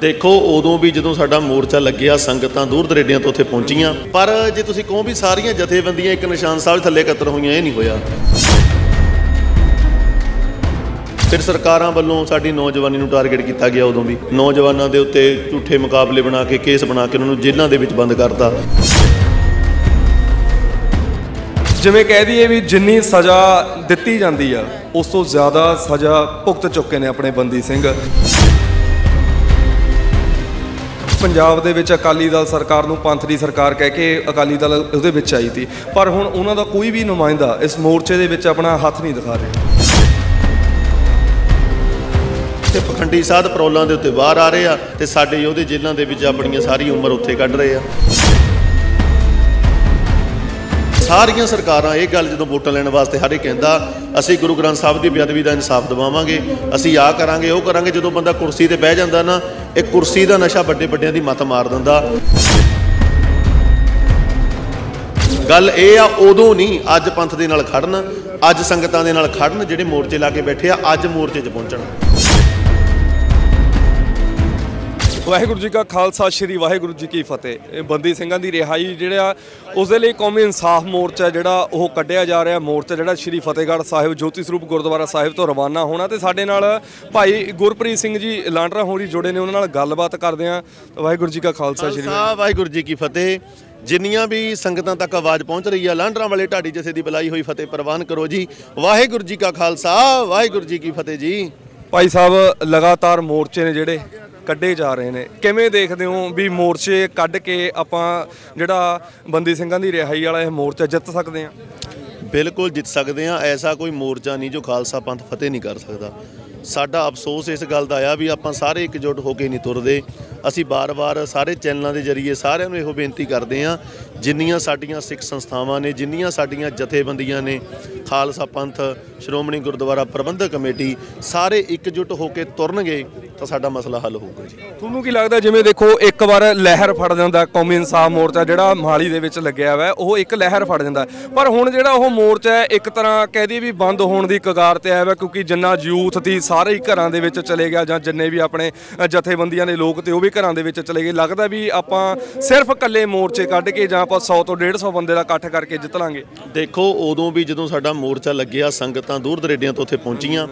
ਦੇਖੋ, ਉਦੋਂ ਵੀ ਜਦੋਂ ਸਾਡਾ ਮੋਰਚਾ ਲੱਗਿਆ, ਸੰਗਤਾਂ ਦੂਰ ਦਰੇਡਿਆਂ ਤੋਂ ਉੱਥੇ ਪਹੁੰਚੀਆਂ। ਪਰ ਜੇ ਤੁਸੀਂ ਕਹੋ ਵੀ ਸਾਰੀਆਂ ਜਥੇਬੰਦੀਆਂ ਇੱਕ ਨਿਸ਼ਾਨ ਸਾਹਿਬ ਥੱਲੇ ਇਕੱਤਰ ਹੋਈਆਂ, ਇਹ ਨਹੀਂ ਹੋਇਆ। ਫਿਰ ਸਰਕਾਰਾਂ ਵੱਲੋਂ ਸਾਡੀ ਨੌਜਵਾਨੀ ਨੂੰ ਟਾਰਗੇਟ ਕੀਤਾ ਗਿਆ ਉਦੋਂ ਵੀ। ਨੌਜਵਾਨਾਂ ਦੇ ਉੱਤੇ ਝੂਠੇ ਮੁਕਾਬਲੇ ਬਣਾ ਕੇ, ਕੇਸ ਬਣਾ ਕੇ ਉਹਨਾਂ ਨੂੰ ਜੇਲ੍ਹਾਂ ਦੇ ਵਿੱਚ ਬੰਦ ਕਰਤਾ। ਜਿਵੇਂ ਕਹਿ ਦਈਏ ਵੀ ਜਿੰਨੀ ਸਜ਼ਾ ਦਿੱਤੀ ਜਾਂਦੀ ਆ, ਉਸ ਤੋਂ ਜ਼ਿਆਦਾ ਸਜ਼ਾ ਭੁਗਤ ਚੁੱਕੇ ਨੇ ਆਪਣੇ ਬੰਦੀ ਸਿੰਘ। ਪੰਜਾਬ ਦੇ ਵਿੱਚ ਅਕਾਲੀ ਦਲ ਸਰਕਾਰ ਨੂੰ ਪੰਥ ਦੀ ਸਰਕਾਰ ਕਹਿ ਕੇ ਅਕਾਲੀ ਦਲ ਉਹਦੇ ਵਿੱਚ ਆਈ ਸੀ। ਪਰ ਹੁਣ ਉਹਨਾਂ ਦਾ ਕੋਈ ਵੀ ਨੁਮਾਇੰਦਾ ਇਸ ਮੋਰਚੇ ਦੇ ਵਿੱਚ ਆਪਣਾ ਹੱਥ ਨਹੀਂ ਦਿਖਾ ਰਿਹਾ। ਤੇ ਪਖੰਡੀ ਸਾਧ ਪਰੌਲਾਂ ਦੇ ਉੱਤੇ ਬਾਹਰ ਆ ਰਹੇ ਆ ਤੇ ਸਾਡੇ ਯੋਧੇ ਜੇਲ੍ਹਾਂ ਦੇ ਵਿੱਚ ਆਪਣੀਆਂ ਸਾਰੀ ਉਮਰ ਉੱਥੇ ਕੱਢ ਰਹੇ ਆ। ਸਾਰੀਆਂ ਸਰਕਾਰਾਂ ਇਹ ਗੱਲ ਜਦੋਂ ਵੋਟਾਂ ਲੈਣ ਵਾਸਤੇ ਹਰੇ ਕਹਿੰਦਾ, ਅਸੀਂ ਗੁਰੂ ਗ੍ਰੰਥ ਸਾਹਿਬ ਦੀ ਬੇਅਦਬੀ ਦਾ ਇਨਸਾਫ ਦਿਵਾਵਾਂਗੇ, ਅਸੀਂ ਆਹ ਕਰਾਂਗੇ, ਉਹ ਕਰਾਂਗੇ, ਜਦੋਂ ਬੰਦਾ ਕੁਰਸੀ ਤੇ ਬਹਿ ਜਾਂਦਾ ਨਾ ਇਹ ਕੁਰਸੀ ਦਾ ਨਸ਼ਾ ਵੱਡੇ ਵੱਡਿਆਂ ਦੀ ਮੱਤ ਮਾਰ ਦਿੰਦਾ। ਗੱਲ ਇਹ ਆ, ਉਦੋਂ ਨਹੀਂ, ਅੱਜ ਪੰਥ ਦੇ ਨਾਲ ਖੜਨ, ਅੱਜ ਸੰਗਤਾਂ ਦੇ ਨਾਲ ਖੜਨ, ਜਿਹੜੇ ਮੋਰਚੇ ਲਾ ਕੇ ਬੈਠੇ ਆ, ਅੱਜ ਮੋਰਚੇ 'ਚ ਪਹੁੰਚਣ। ਵਾਹਿਗੁਰੂ ਜੀ ਕਾ ਖਾਲਸਾ ਸ੍ਰੀ ਵਾਹਿਗੁਰੂ ਜੀ ਕੀ ਫਤਿਹ। ਇਹ ਬੰਦੀ ਸਿੰਘਾਂ ਦੀ ਰਿਹਾਈ ਜਿਹੜਾ ਉਸ ਦੇ ਲਈ ਕੌਮੀ ਇਨਸਾਫ ਮੋਰਚਾ ਜਿਹੜਾ ਉਹ ਕੱਢਿਆ ਜਾ ਰਿਹਾ। ਮੋਰਚਾ ਜਿਹੜਾ ਸ੍ਰੀ ਫਤਿਹਗੜ੍ਹ ਸਾਹਿਬ ਜੋਤੀ ਸਰੂਪ ਗੁਰਦੁਆਰਾ ਸਾਹਿਬ ਤੋਂ ਰਵਾਨਾ ਹੋਣਾ ਤੇ ਸਾਡੇ ਨਾਲ ਭਾਈ ਗੁਰਪ੍ਰੀਤ ਸਿੰਘ ਜੀ ਲਾਂਡਰਾ ਹੋਰੀ ਜੁੜੇ ਨੇ ਉਹਨਾਂ ਨਾਲ ਗੱਲਬਾਤ ਕਰਦੇ ਆਂ ਵਾਹਿਗੁਰੂ ਜੀ ਕਾ ਖਾਲਸਾ ਸ੍ਰੀ ਵਾਹਿਗੁਰੂ। ਜੀ ਕੀ ਫਤਿਹ। ਜਿੰਨੀਆਂ ਵੀ ਸੰਗਤਾਂ ਤੱਕ ਆਵਾਜ਼ ਪਹੁੰਚ ਰਹੀ ਆ ਲਾਂਡਰਾਂ ਵਾਲੇ ਢਾਡੀ ਜਥੇ ਦੀ ਬੁਲਾਈ ਹੋਈ ਫਤਿਹ ਪ੍ਰਵਾਨ ਕਰੋ ਜੀ। ਵਾਹਿਗੁਰੂ ਜੀ ਕਾ ਖਾਲਸਾ ਵਾਹਿਗੁਰੂ ਜੀ ਕੀ ਫਤਿਹ ਜੀ। ਭਾਈ ਸਾਹਿਬ ਲਗਾਤਾਰ ਮੋਰਚੇ ਨੇ ਜਿਹੜੇ ਕੱਢੇ ਜਾ ਰਹੇ ਨੇ। ਕਿਵੇਂ ਦੇਖਦੇ ਹੋ ਵੀ ਮੋਰਚੇ ਕੱਢ ਕੇ ਆਪਾਂ ਜਿਹੜਾ ਬੰਦੀ ਸਿੰਘਾਂ ਦੀ ਰਿਹਾਈ ਵਾਲਾ ਇਹ ਮੋਰਚਾ ਜਿੱਤ ਸਕਦੇ ਹਾਂ? ਬਿਲਕੁਲ ਜਿੱਤ ਸਕਦੇ ਆ ਐਸਾ ਕੋਈ ਮੋਰਚਾ ਨਹੀਂ ਜੋ ਖਾਲਸਾ ਪੰਥ ਫਤਿਹ ਨਹੀਂ ਕਰ ਸਕਦਾ। ਸਾਡਾ ਅਫਸੋਸ ਇਸ ਗੱਲ ਦਾ ਆ ਵੀ ਆਪਾਂ ਸਾਰੇ ਇਕਜੁੱਟ ਹੋ ਕੇ ਨਹੀਂ ਤੁਰਦੇ। ਅਸੀਂ ਬਾਰ-ਬਾਰ ਸਾਰੇ ਚੈਨਲਾਂ ਦੇ ਜ਼ਰੀਏ ਸਾਰਿਆਂ ਨੂੰ ਇਹੋ ਬੇਨਤੀ ਕਰਦੇ ਹਾਂ, ਜਿੰਨੀਆਂ ਸਾਡੀਆਂ ਸਿੱਖ ਸੰਸਥਾਵਾਂ ਨੇ, ਜਿੰਨੀਆਂ ਸਾਡੀਆਂ ਜਥੇਬੰਦੀਆਂ ਨੇ, ਖਾਲਸਾ ਪੰਥ, ਸ਼੍ਰੋਮਣੀ ਗੁਰਦੁਆਰਾ ਪ੍ਰਬੰਧਕ ਕਮੇਟੀ, ਸਾਰੇ ਇਕਜੁੱਟ ਹੋ ਕੇ ਤੁਰਨਗੇ, ਤਾਂ ਸਾਡਾ ਮਸਲਾ ਹੱਲ ਹੋਊਗਾ ਜੀ। ਤੁਹਾਨੂੰ ਕੀ ਲੱਗਦਾ, ਜਿਵੇਂ ਦੇਖੋ, ਇੱਕ ਵਾਰ ਲਹਿਰ ਫੜ ਜਾਂਦਾ ਕੌਮੀ ਇਨਸਾਫ ਮੋਰਚਾ ਜਿਹੜਾ ਮਹਾਲੀ ਦੇ ਵਿੱਚ ਲੱਗਿਆ ਹੋਇਆ ਉਹ ਇੱਕ ਲਹਿਰ ਫੜ ਜਾਂਦਾ। ਪਰ ਹੁਣ ਜਿਹੜਾ ਉਹ ਮੋਰਚਾ ਹੈ, ਇੱਕ ਤਰ੍ਹਾਂ ਕਹਦੀ ਵੀ ਬੰਦ ਹੋਣ ਦੀ ਕਗਾਰ ਤੇ ਆਇਆ ਹੋਇਆ ਕਿਉਂਕਿ ਜਿੰਨਾ ਯੂਥ ਦੀ ਸਾਰੇ ਹੀ ਘਰਾਂ ਦੇ ਵਿੱਚ ਚਲੇ ਗਿਆ ਜਾਂ ਜਿੰਨੇ ਵੀ ਆਪਣੇ ਜਥੇਬੰਦੀਆਂ ਦੇ ਲੋਕ ਤੇ ਉਹ ਵੀ ਘਰਾਂ ਦੇ ਵਿੱਚ ਚਲੇ ਗਏ। ਲੱਗਦਾ ਵੀ ਆਪਾਂ ਸਿਰਫ ਇਕੱਲੇ ਮੋਰਚੇ ਕੱਢ ਕੇ ਜਾਂ ਆਪਾਂ 100 ਤੋਂ 150 ਬੰਦੇ ਦਾ ਇਕੱਠ ਕਰਕੇ ਜਿੱਤ ਲਾਂਗੇ। ਦੇਖੋ, ਉਦੋਂ ਵੀ ਜਦੋਂ ਸਾਡਾ ਮੋਰਚਾ ਲੱਗਿਆ, ਸੰਗਤਾਂ ਦੂਰ ਦਰੇਡਿਆਂ ਤੋਂ ਉੱਥੇ ਪਹੁੰਚੀਆਂ।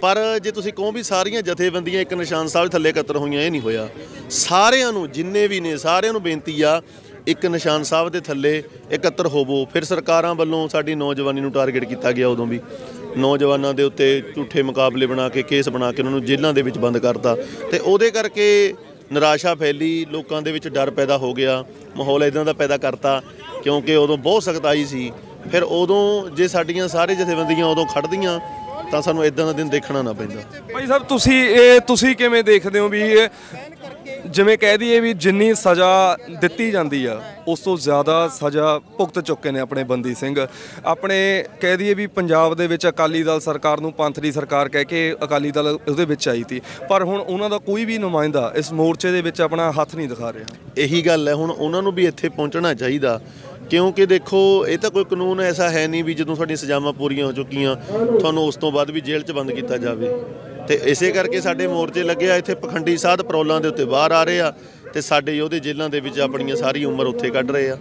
ਪਰ ਜੇ ਤੁਸੀਂ ਕਹੋ ਵੀ ਸਾਰੀਆਂ ਜਥੇਬੰਦੀਆਂ ਇੱਕ ਨਿਸ਼ਾਨ ਸਾਹਿਬ ਥੱਲੇ ਇਕੱਤਰ ਹੋਈਆਂ, ਇਹ ਨਹੀਂ ਹੋਇਆ। ਸਾਰਿਆਂ ਨੂੰ, ਜਿੰਨੇ ਵੀ ਨੇ, ਸਾਰਿਆਂ ਨੂੰ ਬੇਨਤੀ ਆ, ਇੱਕ ਨਿਸ਼ਾਨ ਸਾਹਿਬ ਦੇ ਥੱਲੇ ਇਕੱਤਰ ਹੋਵੋ। ਫਿਰ ਸਰਕਾਰਾਂ ਵੱਲੋਂ ਸਾਡੀ ਨੌਜਵਾਨੀ ਨੂੰ ਟਾਰਗੇਟ ਕੀਤਾ ਗਿਆ ਉਦੋਂ ਵੀ। ਨੌਜਵਾਨਾਂ ਦੇ ਉੱਤੇ ਝੂਠੇ ਮੁਕਾਬਲੇ ਬਣਾ ਕੇ, ਕੇਸ ਬਣਾ ਕੇ ਉਹਨਾਂ ਨੂੰ ਜੇਲ੍ਹਾਂ ਦੇ ਵਿੱਚ ਬੰਦ ਕਰਤਾ। ਤੇ ਉਹਦੇ ਕਰਕੇ ਨਿਰਾਸ਼ਾ ਫੈਲੀ, ਲੋਕਾਂ ਦੇ ਵਿੱਚ ਡਰ ਪੈਦਾ ਹੋ ਗਿਆ, ਮਾਹੌਲ ਇਦਾਂ ਦਾ ਪੈਦਾ ਕਰਤਾ, ਕਿਉਂਕਿ ਉਦੋਂ ਬਹੁਤ ਸਖਤਾਈ ਸੀ। ਫਿਰ ਉਦੋਂ ਜੇ ਸਾਡੀਆਂ ਸਾਰੇ ਜਥੇਬੰਦੀਆਂ ਉਦੋਂ ਖੜਦੀਆਂ ਤਾਂ ਸਾਨੂੰ ਇਦਾਂ ਦਾ ਦਿਨ ਦੇਖਣਾ ਨਾ ਪੈਂਦਾ। ਭਾਈ ਸਾਹਿਬ, ਤੁਸੀਂ ਇਹ ਤੁਸੀਂ ਕਿਵੇਂ ਦੇਖਦੇ ਹੋ ਵੀ ਜਿਵੇਂ ਕਹਿ ਦਈਏ ਵੀ ਜਿੰਨੀ ਸਜ਼ਾ ਦਿੱਤੀ ਜਾਂਦੀ ਆ, ਉਸ ਤੋਂ ਜ਼ਿਆਦਾ ਸਜ਼ਾ ਭੁਗਤ ਚੁੱਕੇ ਨੇ ਆਪਣੇ ਬੰਦੀ ਸਿੰਘ। ਆਪਣੇ ਕਹਿ ਦਈਏ ਵੀ ਪੰਜਾਬ ਦੇ ਵਿੱਚ ਅਕਾਲੀ ਦਲ ਸਰਕਾਰ ਨੂੰ ਪੰਥਰੀ ਸਰਕਾਰ ਕਹਿ ਕੇ ਅਕਾਲੀ ਦਲ ਉਹਦੇ ਵਿੱਚ ਆਈ ਸੀ। ਪਰ ਹੁਣ ਉਹਨਾਂ ਦਾ ਕੋਈ ਵੀ ਨੁਮਾਇੰਦਾ ਇਸ ਮੋਰਚੇ ਦੇ ਵਿੱਚ ਆਪਣਾ ਹੱਥ ਨਹੀਂ ਦਿਖਾ ਰਿਹਾ। ਇਹੀ ਗੱਲ ਹੈ, ਹੁਣ ਉਹਨਾਂ ਨੂੰ ਵੀ ਇੱਥੇ ਪਹੁੰਚਣਾ ਚਾਹੀਦਾ। ਕਿਉਂਕਿ ਦੇਖੋ, ਇਹ ਤਾਂ ਕੋਈ ਕਾਨੂੰਨ ਐਸਾ ਹੈ ਨਹੀਂ ਵੀ ਜਦੋਂ ਸਾਡੀਆਂ ਸਜ਼ਾਵਾਂ ਪੂਰੀਆਂ ਹੋ ਚੁੱਕੀਆਂ, ਤੁਹਾਨੂੰ ਉਸ ਤੋਂ ਬਾਅਦ ਵੀ ਜੇਲ੍ਹ 'ਚ ਬੰਦ ਕੀਤਾ ਜਾਵੇ। ਤੇ ਇਸੇ ਕਰਕੇ ਸਾਡੇ ਮੋਰਚੇ ਲੱਗੇ ਆ, ਇੱਥੇ ਪਖੰਡੀ ਸਾਧ ਪਰੌਲਾਂ ਦੇ ਉੱਤੇ ਬਾਹਰ ਆ ਰਹੇ ਆ ਤੇ ਸਾਡੇ ਯੋਧੇ ਜੇਲ੍ਹਾਂ ਦੇ ਵਿੱਚ ਆਪਣੀਆਂ ਸਾਰੀ ਉਮਰ ਉੱਥੇ ਕੱਢ ਰਹੇ ਆ।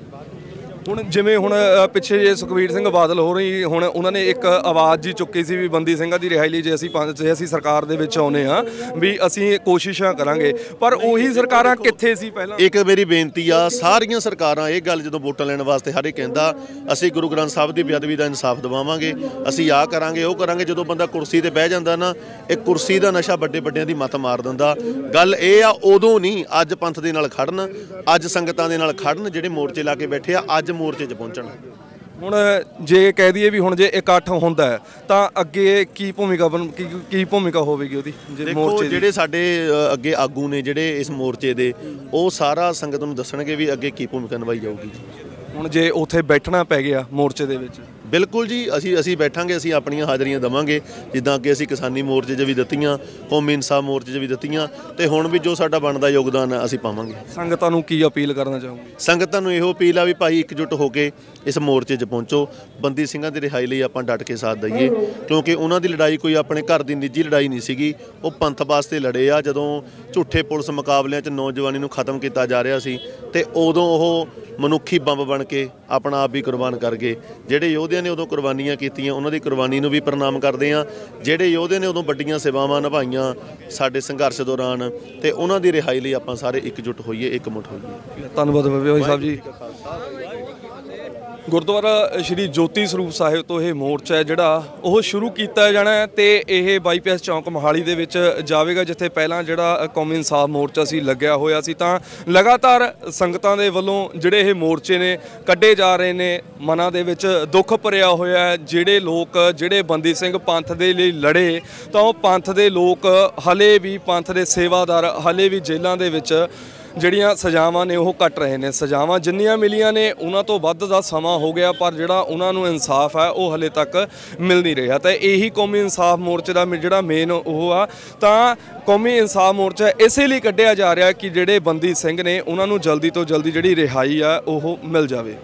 ਹੁਣ ਜਿਵੇਂ ਹੁਣ ਪਿੱਛੇ ਜੇ ਸੁਖਵੀਰ ਸਿੰਘ ਬਾਦਲ ਹੋ ਰਹੀ ਹੁਣ ਉਹਨਾਂ ਨੇ ਇੱਕ ਆਵਾਜ਼ ਜੀ ਚੁੱਕੀ ਸੀ ਵੀ ਬੰਦੀ ਸਿੰਘਾਂ ਦੀ ਰਿਹਾਈ ਲਈ ਜੇ ਅਸੀਂ ਪੰਜ- ਜੇ ਅਸੀਂ ਸਰਕਾਰ ਦੇ ਵਿੱਚ ਆਉਨੇ ਆ ਵੀ ਅਸੀਂ ਕੋਸ਼ਿਸ਼ਾਂ ਕਰਾਂਗੇ। ਪਰ ਉਹੀ ਸਰਕਾਰਾਂ ਕਿੱਥੇ ਸੀ ਪਹਿਲਾਂ? ਇੱਕ ਮੇਰੀ ਬੇਨਤੀ ਆ, ਸਾਰੀਆਂ ਸਰਕਾਰਾਂ ਇਹ ਗੱਲ ਜਦੋਂ ਵੋਟਾਂ ਲੈਣ ਵਾਸਤੇ ਹਰੇ ਕਹਿੰਦਾ, ਅਸੀਂ ਗੁਰੂ ਗ੍ਰੰਥ ਸਾਹਿਬ ਦੀ ਬੇਅਦਬੀ ਦਾ ਇਨਸਾਫ ਦਿਵਾਵਾਂਗੇ, ਅਸੀਂ ਆਹ ਕਰਾਂਗੇ, ਉਹ ਕਰਾਂਗੇ, ਜਦੋਂ ਬੰਦਾ ਕੁਰਸੀ ਤੇ ਬਹਿ ਜਾਂਦਾ ਨਾ, ਇਹ ਕੁਰਸੀ ਦਾ ਨਸ਼ਾ ਵੱਡੇ ਵੱਡਿਆਂ ਦੀ ਮੱਤ ਮਾਰ ਦਿੰਦਾ। ਗੱਲ ਇਹ ਆ, ਉਦੋਂ ਨਹੀਂ, ਅੱਜ ਪੰਥ ਦੇ ਨਾਲ ਖੜਨ, ਅੱਜ ਸੰਗਤਾਂ ਦੇ ਨਾਲ ਖੜਨ, ਜਿਹੜੇ ਮੋਰਚੇ ਲਾ ਕੇ ਬੈਠੇ ਆ, ਅੱਜ ਮੋਰਚੇ 'ਚ ਪਹੁੰਚਣ? ਹੁਣ ਜੇ ਕਹਿ ਦਈਏ ਵੀ ਹੁਣ ਜੇ ਇਕੱਠ ਹੁੰਦਾ ਤਾਂ ਅੱਗੇ ਕੀ ਭੂਮਿਕਾ ਬਣ ਕੀ ਕੀ ਭੂਮਿਕਾ ਹੋਵੇਗੀ ਉਹਦੀ? ਦੇਖੋ ਮੋਰਚੇ ਦੀ? ਜਿਹੜੇ ਸਾਡੇ ਅੱਗੇ ਆਗੂ ਨੇ ਜਿਹੜੇ ਇਸ ਮੋਰਚੇ ਦੇ ਉਹ ਸਾਰਾ ਸੰਗਤ ਨੂੰ ਦੱਸਣਗੇ ਵੀ ਅੱਗੇ ਕੀ ਭੂਮਿਕਾ ਨਿਭਾਈ ਜਾਊਗੀ। ਹੁਣ ਜੇ ਉੱਥੇ ਬੈਠਣਾ ਪੈ ਗਿਆ ਮੋਰਚੇ ਦੇ ਵਿੱਚ ਬਿਲਕੁਲ ਜੀ ਅਸੀਂ ਅਸੀਂ ਬੈਠਾਂਗੇ ਅਸੀਂ ਆਪਣੀਆਂ ਹਾਜ਼ਰੀਆਂ ਦਵਾਂਗੇ ਜਿੱਦਾਂ ਕਿ ਅਸੀਂ ਕਿਸਾਨੀ ਮੋਰਚੇ 'ਚ ਵੀ ਦਿੱਤੀਆਂ ਕੌਮੀ ਇਨਸਾਫ ਮੋਰਚੇ 'ਚ ਵੀ ਦਿੱਤੀਆਂ ਤੇ ਹੁਣ ਵੀ ਜੋ ਸਾਡਾ ਬਣਦਾ ਯੋਗਦਾਨ ਹੈ ਅਸੀਂ ਪਾਵਾਂਗੇ। ਸੰਗਤਾਂ ਨੂੰ ਕੀ ਅਪੀਲ ਕਰਨਾ ਚਾਹੋਗੇ? ਸੰਗਤਾਂ ਨੂੰ ਇਹੋ ਅਪੀਲ ਆ ਵੀ ਭਾਈ ਇਕਜੁੱਟ ਹੋ ਕੇ ਇਸ ਮੋਰਚੇ 'ਚ ਪਹੁੰਚੋ ਬੰਦੀ ਸਿੰਘਾਂ ਦੀ ਰਿਹਾਈ ਲਈ ਆਪਾਂ ਡਟ ਕੇ ਸਾਥ ਦਈਏ ਕਿਉਂਕਿ ਉਹਨਾਂ ਦੀ ਲੜਾਈ ਕੋਈ ਆਪਣੇ ਘਰ ਦੀ ਨਿੱਜੀ ਲੜਾਈ ਨਹੀਂ ਸੀਗੀ ਉਹ ਪੰਥ ਵਾਸਤੇ ਲੜੇ ਆ ਜਦੋਂ ਝੂਠੇ ਪੁਲਿਸ ਮੁਕਾਬਲਿਆਂ 'ਚ ਨੌਜਵਾਨੀ ਨੂੰ ਖਤਮ ਕੀਤਾ ਜਾ ਰਿਹਾ ਸੀ ਤੇ ਉਦੋਂ ਉਹ ਮਨੁੱਖੀ ਬੰਬ ਬਣ ਕੇ ਆਪਣਾ ਆਪ ਵੀ ਕੁਰਬਾਨ ਕਰ ਗਏ ਜਿਹੜੇ ਯੋਧਿਆਂ ਨੇ ਉਦੋਂ ਕੁਰਬਾਨੀਆਂ ਕੀਤੀਆਂ ਉਹਨਾਂ ਦੀ ਕੁਰਬਾਨੀ ਨੂੰ ਵੀ ਪ੍ਰਣਾਮ ਕਰਦੇ ਆ ਜਿਹੜੇ ਯੋਧੇ ਨੇ ਉਦੋਂ ਵੱਡੀਆਂ ਸੇਵਾਵਾਂ ਨਿਭਾਈਆਂ ਸਾਡੇ ਸੰਘਰਸ਼ ਦੌਰਾਨ ਤੇ ਉਹਨਾਂ ਦੀ ਰਿਹਾਈ ਲਈ ਆਪਾਂ ਸਾਰੇ ਇਕਜੁੱਟ ਹੋਈਏ ਇਕਮੁੱਠ ਹੋਈਏ। ਧੰਨਵਾਦ ਬਾਬੇ ਭਾਈ ਸਾਹਿਬ ਜੀ। ਗੁਰਦੁਆਰਾ ਸ਼੍ਰੀ ਜੋਤੀ ਸਰੂਪ ਸਾਹਿਬ ਤੋਂ ਇਹ ਮੋਰਚਾ ਹੈ ਜਿਹੜਾ ਉਹ ਸ਼ੁਰੂ ਕੀਤਾ ਜਾਣਾ ਹੈ ਤੇ ਇਹ ਬਾਈਪਾਸ ਚੌਂਕ ਮੋਹਾਲੀ ਦੇ ਵਿੱਚ ਜਾਵੇਗਾ, ਜਿੱਥੇ ਪਹਿਲਾਂ ਜਿਹੜਾ ਕੌਮੀ ਇਨਸਾਫ ਮੋਰਚਾ ਸੀ ਲੱਗਿਆ ਹੋਇਆ ਸੀ। ਤਾਂ ਲਗਾਤਾਰ ਸੰਗਤਾਂ ਦੇ ਵੱਲੋਂ ਜਿਹੜੇ ਇਹ ਮੋਰਚੇ ਨੇ, ਕੱਢੇ ਜਾ ਰਹੇ ਨੇ, ਮਨਾਂ ਦੇ ਵਿੱਚ ਦੁੱਖ ਭਰਿਆ ਹੋਇਆ ਹੈ। ਜਿਹੜੇ ਲੋਕ, ਜਿਹੜੇ ਬੰਦੀ ਸਿੰਘ ਪੰਥ ਦੇ ਲਈ ਲੜੇ, ਤਾਂ ਉਹ ਪੰਥ ਦੇ ਲੋਕ ਹਲੇ ਵੀ ਪੰਥ ਦੇ ਸੇਵਾਦਾਰ, ਹਲੇ ਵੀ ਜੇਲ੍ਹਾਂ ਦੇ ਵਿੱਚ ਜਿਹੜੀਆਂ ਸਜ਼ਾਵਾਂ ਨੇ ਉਹ ਕੱਟ ਰਹੇ ਨੇ। ਸਜ਼ਾਵਾਂ ਜਿੰਨੀਆਂ ਮਿਲੀਆਂ ਨੇ, ਉਹਨਾਂ ਤੋਂ ਵੱਧ ਦਾ ਸਮਾਂ ਹੋ ਗਿਆ, ਪਰ ਜਿਹੜਾ ਉਹਨਾਂ ਨੂੰ ਇਨਸਾਫ ਹੈ, ਉਹ ਹਲੇ ਤੱਕ ਮਿਲ ਨਹੀਂ ਰਿਹਾ। ਤਾਂ ਇਹੀ ਕੌਮੀ ਇਨਸਾਫ ਮੋਰਚੇ ਦਾ ਮੇ- ਜਿਹੜਾ ਮੇਨ ਉਹ ਆ। ਤਾਂ ਕੌਮੀ ਇਨਸਾਫ ਮੋਰਚਾ ਇਸੇ ਲਈ ਕੱਢਿਆ ਜਾ ਰਿਹਾ ਕਿ ਜਿਹੜੇ ਬੰਦੀ ਸਿੰਘ ਨੇ, ਉਹਨਾਂ ਨੂੰ ਜਲਦੀ ਤੋਂ ਜਲਦੀ ਜਿਹੜੀ ਰਿਹਾਈ ਆ, ਉਹ ਮਿਲ ਜਾਵੇ।